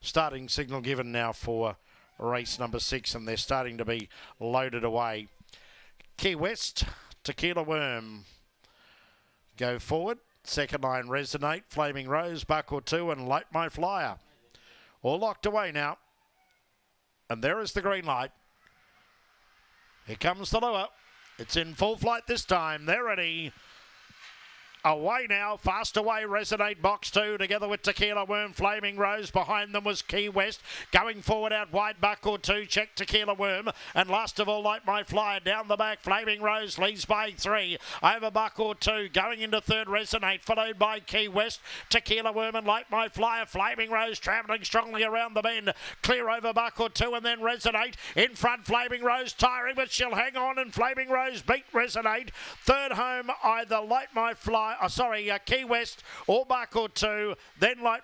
starting signal given now for race number six, and they're starting to be loaded away. Key West, Tequila Worm. Go forward. Second line resonate. Flaming Rose, Buck or two, and Light My Flyer. All locked away now. And there is the green light. Here comes the lure. It's in full flight this time. They're ready. Away now, fast away, Resonate Box 2 together with Tequila Worm, Flaming Rose. Behind them was Key West. Going forward out wide, Buck or 2, check Tequila Worm. And last of all, Light My Flyer down the back, Flaming Rose leads by 3. Over Buck or 2, going into third, Resonate, followed by Key West, Tequila Worm and Light My Flyer. Flaming Rose travelling strongly around the bend. Clear over Buck or 2 and then Resonate. In front, Flaming Rose tiring, but she'll hang on and Flaming Rose beat Resonate. Third home, either Light My Flyer uh, sorry, uh, Key West or Buck or two, then My